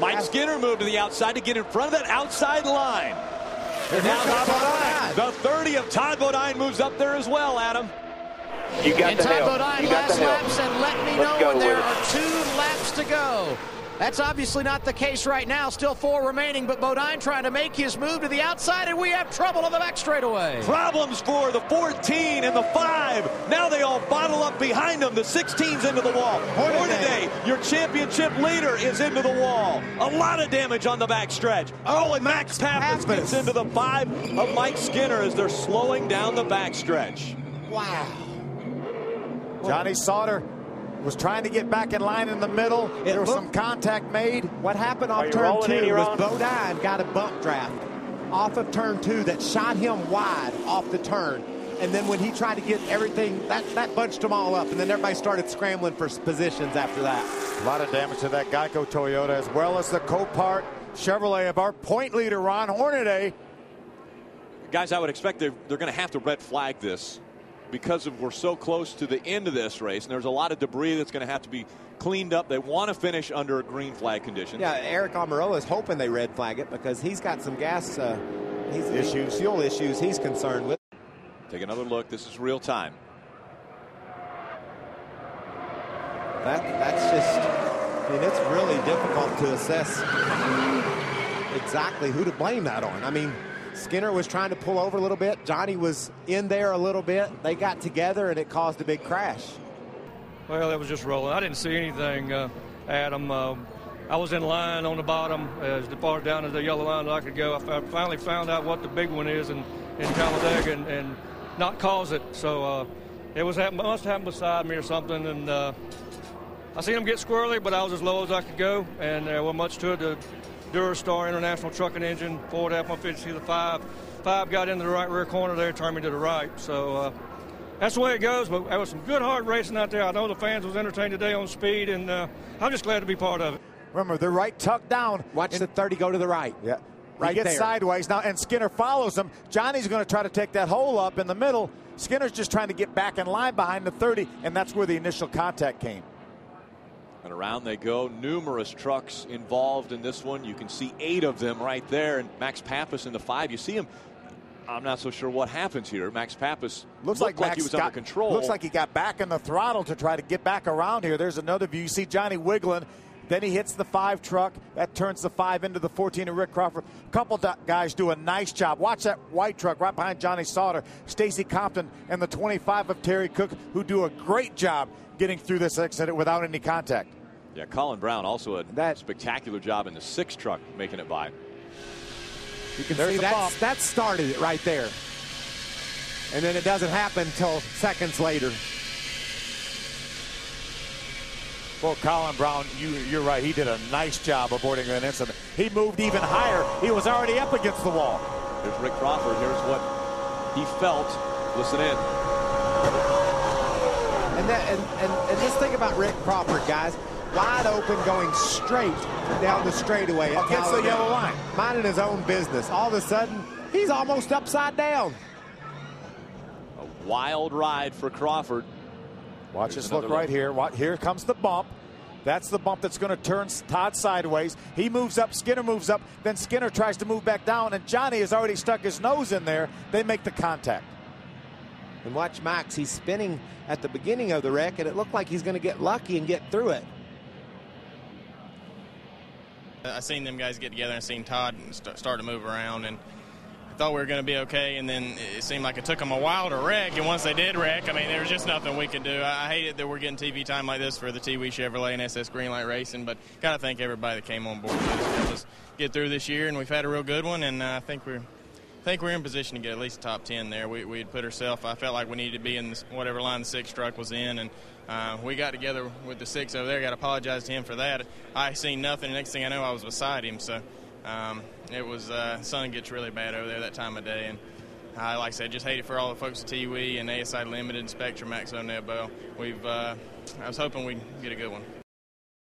Mike Skinner moved to the outside to get in front of that outside line. And now Todd Bodine. the 30 of Todd Bodine moves up there as well, Adam. You got And the Todd help. Bodine You got the last laps and let me Let's know when there it. are two laps to go. That's obviously not the case right now. Still four remaining, but Bodine trying to make his move to the outside, and we have trouble on the back straightaway. Problems for the 14 and the 5. Now they all bottle up behind them. The 16's into the wall. Hornaday, today, your championship leader, is into the wall. A lot of damage on the back stretch. Oh, and Max Papis Papis. gets into the 5 of Mike Skinner as they're slowing down the back stretch. Wow. Johnny Sauter was trying to get back in line in the middle. there was looked- some contact made. What happened Are off turn two your was own? Bodine got a bump draft off of turn two that shot him wide off the turn. And then when he tried to get everything, that, that bunched them all up. And then everybody started scrambling for positions after that. A lot of damage to that Geico Toyota, as well as the Copart Chevrolet of our point leader, Ron Hornaday. Guys, I would expect they're, they're going to have to red flag this because of we're so close to the end of this race, and there's a lot of debris that's going to have to be cleaned up. They want to finish under a green flag condition. Yeah, Eric Almirola is hoping they red flag it because he's got some gas uh, he's, Issues. fuel issues he's concerned with. Take another look. This is real time. That that's just I mean it's really difficult to assess exactly who to blame that on. I mean, Skinner was trying to pull over a little bit. Johnny was in there a little bit. They got together and it caused a big crash. Well, it was just rolling. I didn't see anything, uh, Adam. Uh, I was in line on the bottom as far down as the yellow line that I could go. I finally found out what the big one is in, in Talladega and, and not cause it. So uh, it was must have happened beside me or something. And uh, I seen him get squirrely, but I was as low as I could go, and there wasn't much to it. The Durastar International Trucking Engine, Ford F-150, the five, five got into the right rear corner there, turned me to the right. So. Uh, that's the way it goes, but there was some good hard racing out there. I know the fans was entertained today on speed, and uh, I'm just glad to be part of it. Remember, they're right tucked down. Watch in- the 30 go to the right. Yeah. Right he gets there. sideways now, and Skinner follows him. Johnny's going to try to take that hole up in the middle. Skinner's just trying to get back in line behind the 30, and that's where the initial contact came. And around they go. Numerous trucks involved in this one. You can see eight of them right there. And Max Papis in the five. You see him. I'm not so sure what happens here. Max Papis Looks like, like, he was got, under control. Looks like he got back in the throttle to try to get back around here. There's another view. You see Johnny wiggling. Then he hits the five truck. That turns the five into the 14 of Rick Crawford. A couple guys do a nice job. Watch that white truck right behind Johnny Sauter, Stacy Compton, and the 25 of Terry Cook, who do a great job getting through this accident without any contact. Yeah, Colin Brown also a That- spectacular job in the six truck making it by. You can There's see the that's, bump. that started it right there. And then it doesn't happen until seconds later. Well, Colin Brown, you, you're right. He did a nice job avoiding that incident. He moved even higher. He was already up against the wall. There's Rick Crawford. Here's what he felt. Listen in. And, that, and, and, and just think about Rick Crawford, guys. Wide open, going straight down the straightaway. Against the yellow line. Minding his own business. All of a sudden, he's almost upside down. A wild ride for Crawford. Watch Here's this look another right here. Here comes the bump. That's the bump that's going to turn Todd sideways. He moves up, Skinner moves up, then Skinner tries to move back down, and Johnny has already stuck his nose in there. They make the contact. And watch Max. He's spinning at the beginning of the wreck, and it looked like he's going to get lucky and get through it. I seen them guys get together and seen Todd st- start to move around, and I thought we were going to be okay. And then it seemed like it took them a while to wreck. And once they did wreck, I mean, there was just nothing we could do. I, hate it that we're getting TV time like this for the Tiwi Chevrolet and SS Greenlight Racing, but got to thank everybody that came on board with us get through this year. And we've had a real good one, and uh, I think we're. I think we're in position to get at least top 10 there. We, we had put ourselves, I felt like we needed to be in whatever line the six truck was in, and uh, we got together with the six over there. Got to apologize to him for that. I seen nothing. Next thing I know, I was beside him. So um, it was, uh, sun gets really bad over there that time of day. And I, like I said, just hate it for all the folks at TWE and ASI Limited and Spectrum Max Nebo. We've, uh, I was hoping we'd get a good one.